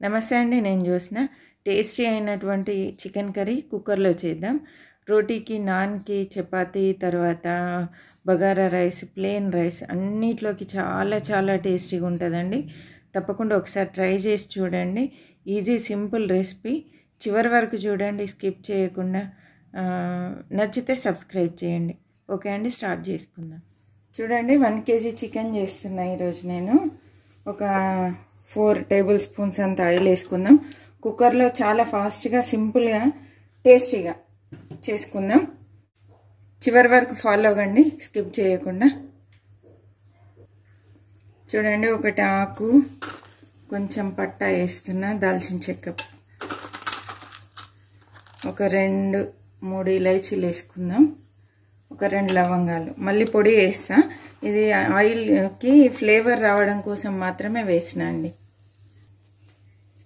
నమస్తే అండి నేను చూసిన టేస్టీ అయినటువంటి చికెన్ కర్రీ కుక్కర్లో చేద్దాం. రోటీకి నాన్కి చపాతి తర్వాత బగారా రైస్ ప్లేన్ రైస్ అన్నిట్లోకి చాలా చాలా టేస్టీగా ఉంటుందండి. తప్పకుండా ఒకసారి ట్రై చేసి చూడండి. Easy simple recipe. చివరి వరకు చూడండి స్కిప్ చేయకుండా. నచ్చితే సబ్స్క్రైబ్ చేయండి. ఓకే అండి స్టార్ట్ చేసుకుందాం. చూడండి వన్ కేజీ చికెన్ చేస్తున్నా ఈరోజు నేను. ఒక ఫోర్ టేబుల్ స్పూన్స్ అంత ఆయిల్ వేసుకుందాం. కుక్కర్లో చాలా ఫాస్ట్గా సింపుల్గా టేస్టీగా చేసుకుందాం. చివరి వరకు ఫాలో అవ్వండి స్కిప్ చేయకుండా. చూడండి ఒకటి ఆకు కొంచెం పట్టా వేస్తున్నా దాల్చిన చెక్క. ఒక రెండు మూడు ఇలైచీలు వేసుకుందాం. ఒక రెండు లవంగాలు. మళ్ళీ పొడి వేస్తా. ఇది ఆయిల్కి ఫ్లేవర్ రావడం కోసం మాత్రమే వేసిన అండి.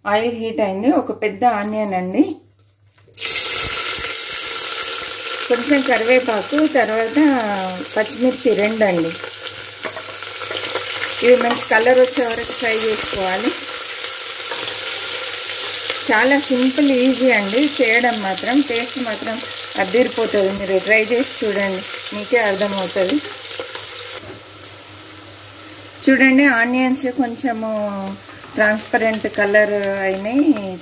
ఆయిల్ హీట్ అయింది. ఒక పెద్ద ఆనియన్ అండి. కొంచెం కరివేపాకు తర్వాత పచ్చిమిర్చి రెండు అండి ఇవి మంచి కలర్ వచ్చే వరకు ఫ్రై చేసుకోవాలి. చాలా సింపుల్ ఈజీ అండి. చేయడం మాత్రం టేస్ట్ మాత్రం అద్దరిపోతుంది. మీరు ట్రై చేసి చూడండి. మీకే అర్థమవుతుంది. చూడండి ఆనియన్స్ కొంచెము ట్రాన్స్పరెంట్ కలర్ అయినాయి.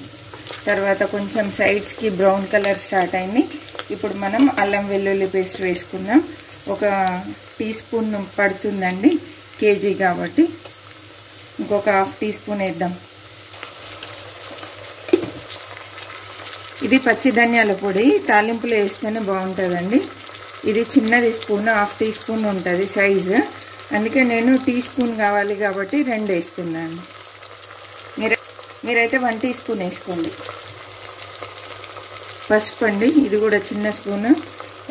తర్వాత కొంచెం సైడ్స్కి బ్రౌన్ కలర్ స్టార్ట్ అయింది. ఇప్పుడు మనం అల్లం వెల్లుల్లి పేస్ట్ వేసుకుందాం. ఒక టీ స్పూన్ పడుతుందండి కేజీ కాబట్టి. ఇంకొక హాఫ్ టీ స్పూన్ వేద్దాం. ఇది పచ్చి ధనియాల పొడి. తాలింపులు వేస్తేనే బాగుంటుందండి. ఇది చిన్నది స్పూన్ హాఫ్ టీ స్పూన్ ఉంటుంది సైజు అందుకే నేను టీ స్పూన్ కావాలి కాబట్టి రెండు వేస్తున్నాను. మీరైతే వన్ టీ స్పూన్ వేసుకోండి. పసుపు అండి ఇది కూడా చిన్న స్పూన్.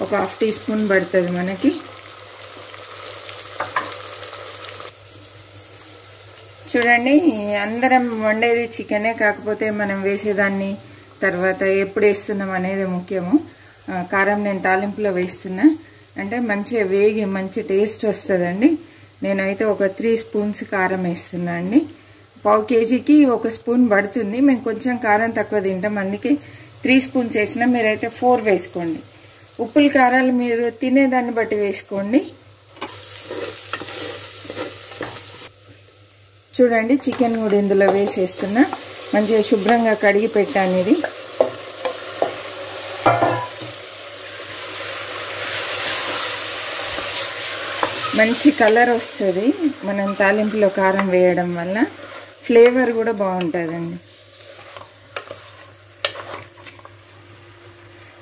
ఒక హాఫ్ టీ స్పూన్ పడుతుంది మనకి. చూడండి అందరం వండేది చికెనే కాకపోతే మనం వేసేదాన్ని తర్వాత ఎప్పుడు వేస్తున్నాం అనేది ముఖ్యము. కారం నేను తాలింపులో వేస్తున్నా. అంటే మంచిగా వేగి మంచి టేస్ట్ వస్తుందండి. నేనైతే ఒక త్రీ స్పూన్స్ కారం వేస్తున్నా అండి. పావు కేజీకి ఒక స్పూన్ పడుతుంది. మేము కొంచెం కారం తక్కువ తింటాం. అందుకే త్రీ స్పూన్స్ వేసినా మీరైతే ఫోర్ వేసుకోండి. ఉప్పులు కారాలు మీరు తినేదాన్ని బట్టి వేసుకోండి. చూడండి చికెన్ కూడా ఇందులో వేసేస్తున్నా. మంచిగా శుభ్రంగా కడిగి పెట్టాను ఇది. మంచి కలర్ వస్తుంది. మనం తాలింపులో కారం వేయడం వల్ల. ఫ్లేవర్ కూడా బాగుంటుందండి.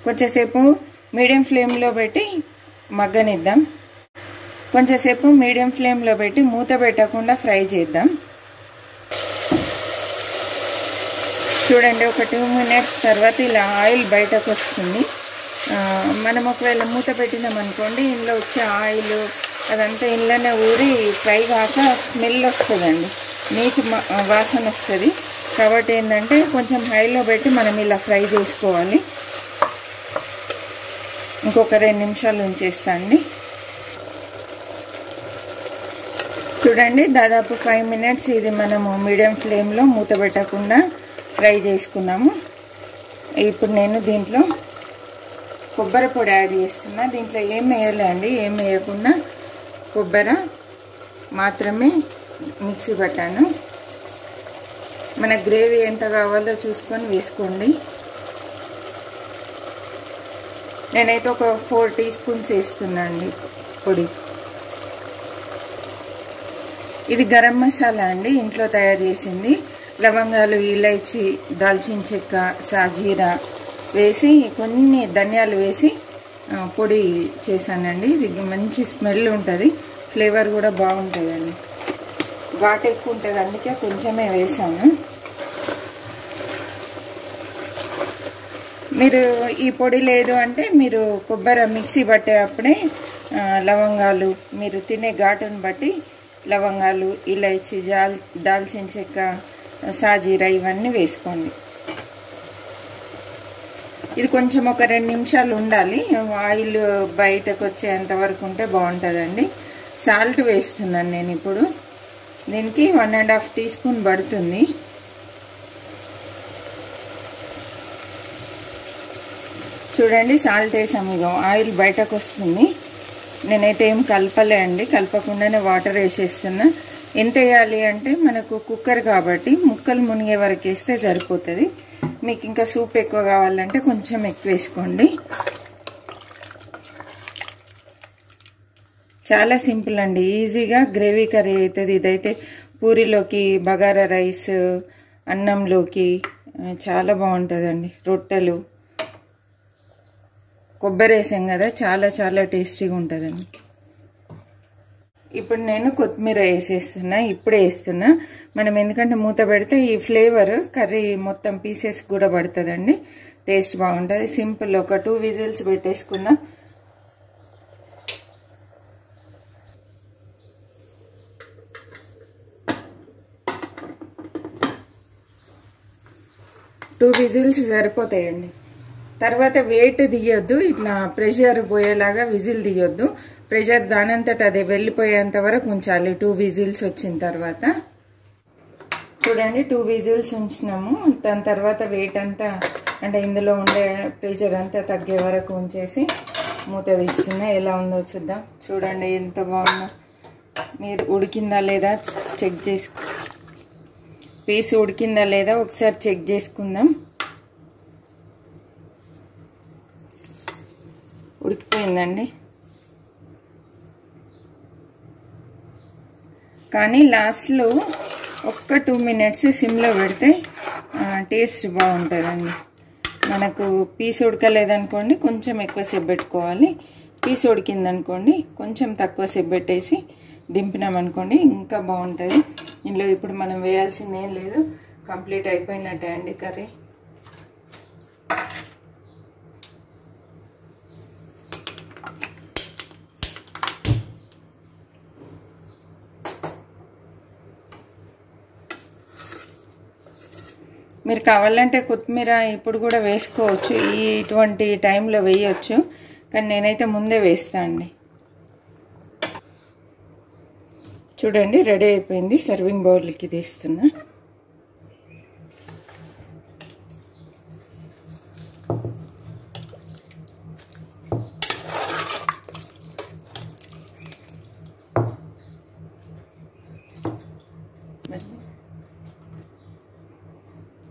కొంచెంసేపు మీడియం ఫ్లేమ్లో పెట్టి మగ్గనిద్దాం. కొంచెంసేపు మీడియం ఫ్లేమ్లో పెట్టి మూత పెట్టకుండా ఫ్రై చేద్దాం. చూడండి ఒక టూ మినిట్స్ తర్వాత ఇలా ఆయిల్ బయటకు వస్తుంది. మనం ఒకవేళ మూత పెట్టినాం అనుకోండి ఇందులో వచ్చే ఆయిల్ అదంతా ఇంట్లోనే ఊరి ఫ్రై కాక స్మెల్ వస్తుందండి. నీచు వాసన వస్తుంది. కాబట్టి ఏంటంటే కొంచెం హైలో పెట్టి మనం ఇలా ఫ్రై చేసుకోవాలి. ఇంకొక రెండు నిమిషాలు ఉంచేస్తాండి చూడండి దాదాపు ఫైవ్ మినిట్స్ ఇది మనము మీడియం ఫ్లేమ్లో మూత పెట్టకుండా ఫ్రై చేసుకున్నాము. ఇప్పుడు నేను దీంట్లో కొబ్బరి పొడి యాడ్ చేస్తున్నా. దీంట్లో ఏం వేయాలండి ఏం వేయకుండా కొబ్బరి మాత్రమే మిక్సీ పట్టాను. మన గ్రేవీ ఎంత కావాలో చూసుకొని వేసుకోండి. నేనైతే ఒక ఫోర్ టీ స్పూన్స్ వేస్తున్నాను అండి పొడి. ఇది గరం మసాలా అండి ఇంట్లో తయారు చేసింది. లవంగాలు ఇలైచి దాల్చిన చెక్క సాజీరా వేసి కొన్ని ధనియాలు వేసి పొడి చేశానండి. ఇది మంచి స్మెల్ ఉంటుంది ఫ్లేవర్ కూడా బాగుంటుందండి. ఘాట్ ఎక్కువ ఉంటుంది అందుకే కొంచెమే వేసాను. మీరు ఈ పొడి లేదు అంటే మీరు కొబ్బరి మిక్సీ పట్టేటప్పుడే లవంగాలు మీరు తినే ఘాటును బట్టి లవంగాలు ఇలైచి జాల్ దాల్చిన చెక్క సాజీరా ఇవన్నీ వేసుకోండి. ఇది కొంచెం ఒక రెండు నిమిషాలు ఉండాలి. ఆయిల్ బయటకు వచ్చేంత వరకు ఉంటే బాగుంటుందండి. సాల్ట్ వేస్తున్నాను నేను ఇప్పుడు. దీనికి one and half tea spoon పడుతుంది. చూడండి సాల్ట్ వేసాము. ఇక ఆయిల్ బయటకు వస్తుంది. నేనైతే ఏం కలపలే అండి. కలపకుండానే వాటర్ వేసేస్తున్నా. ఎంత వేయాలి అంటే మనకు కుక్కర్ కాబట్టి ముక్కలు మునిగే వరకు వేస్తే సరిపోతుంది. మీకు ఇంకా సూప్ ఎక్కువ కావాలంటే కొంచెం ఎక్కువ వేసుకోండి. చాలా సింపుల్ అండి. ఈజీగా గ్రేవీ కర్రీ అవుతుంది ఇదైతే పూరిలోకి బగారా రైస్ అన్నంలోకి చాలా బాగుంటుందండి. రొట్టెలు కొబ్బరి వేసాం కదా చాలా చాలా టేస్టీగా ఉంటుందండి. ఇప్పుడు నేను కొత్తిమీర వేసేస్తున్నా ఇప్పుడే వేస్తున్నా. మనం ఎందుకంటే మూత పెడితే ఈ ఫ్లేవర్ కర్రీ మొత్తం పీసెస్ కూడా పడుతుందండి. టేస్ట్ బాగుంటుంది. సింపుల్ ఒక టూ విజిల్స్ పెట్టేసుకున్నా టూ విజిల్స్ సరిపోతాయండి. తర్వాత వెయిట్ తీయొద్దు ఇట్లా ప్రెషర్ పోయేలాగా విజిల్ తీయొద్దు. ప్రెషర్ దానంతట అదే వెళ్ళిపోయేంత వరకు ఉంచాలి. టూ విజిల్స్ వచ్చిన తర్వాత. చూడండి టూ విజిల్స్ ఉంచినాము. దాని తర్వాత వెయిట్ అంతా అంటే ఇందులో ఉండే ప్రెషర్ అంతా తగ్గే వరకు ఉంచేసి మూత తీస్తున్నా. ఎలా ఉందో చూద్దాం. చూడండి ఎంత బాగుందో. మీరు ఉడికిందా లేదా చెక్ చేసుకో పీస్ ఉడికిందా లేదా ఒకసారి చెక్ చేసుకుందాం. ఉడికిపోయిందండి. కానీ లాస్ట్లో ఒక్క టూ మినిట్స్ సిమ్లో పెడితే టేస్ట్ బాగుంటుందండి. మనకు పీస్ ఉడకలేదనుకోండి కొంచెం ఎక్కువసేపు పెట్టుకోవాలి. పీస్ ఉడికిందనుకోండి కొంచెం తక్కువసేపు పెట్టేసి దింపినామనుకోండి ఇంకా బాగుంటుంది. ఇందులో ఇప్పుడు మనం వేయాల్సింది ఏం లేదు. కంప్లీట్ అయిపోయినట్టే అండి కర్రీ. మీరు కావాలంటే కొత్తిమీర ఇప్పుడు కూడా వేసుకోవచ్చు. ఈ ఇటువంటి టైంలో వేయచ్చు. కానీ నేనైతే ముందే వేస్తా అండి. చూడండి రెడీ అయిపోయింది. సర్వింగ్ బౌల్కి తీస్తున్నా.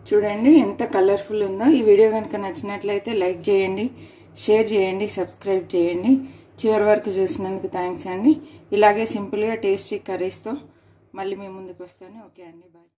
చూడండి ఎంత కలర్ఫుల్ ఉందో. ఈ వీడియో కనుక నచ్చినట్లయితే లైక్ చేయండి షేర్ చేయండి సబ్స్క్రైబ్ చేయండి. చివరి వరకు చూసినందుకు థ్యాంక్స్ అండి. ఇలాగే సింపుల్గా టేస్టీ కర్రీస్తో మళ్ళీ మీ ముందుకు వస్తాను. ఓకే అండి బాయ్